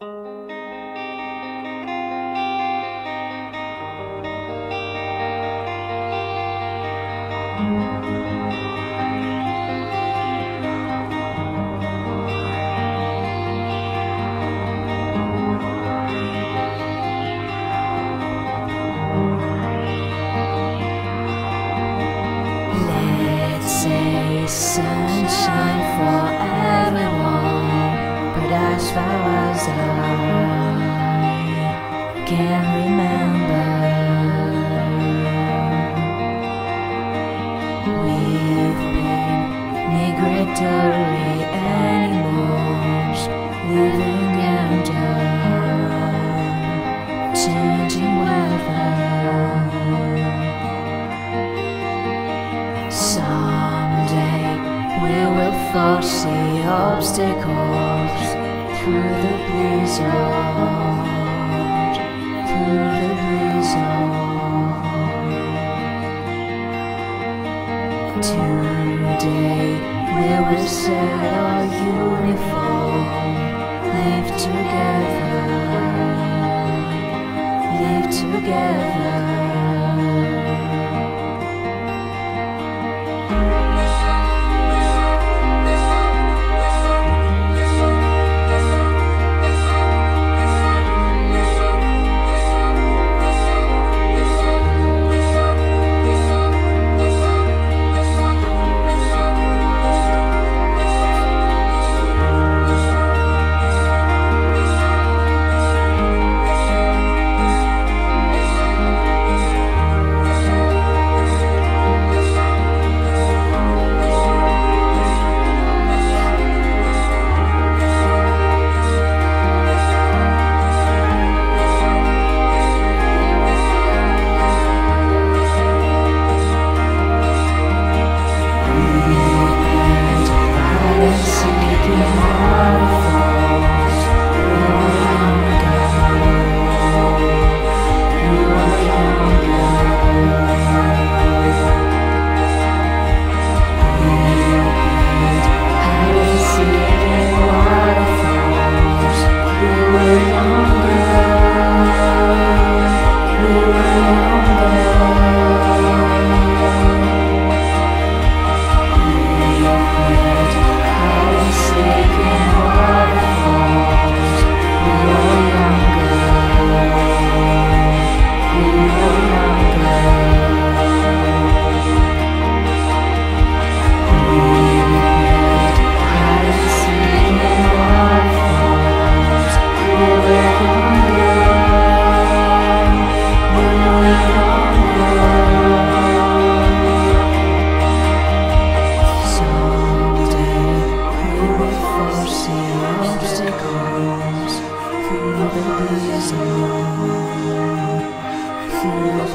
Let's say sunshine for everyone, as far as I can't remember, we've been migratory animals living under uh, changing weather. Someday we will foresee obstacles through the blizzard, through the blizzard. Today where we will set our uniform, Someday full of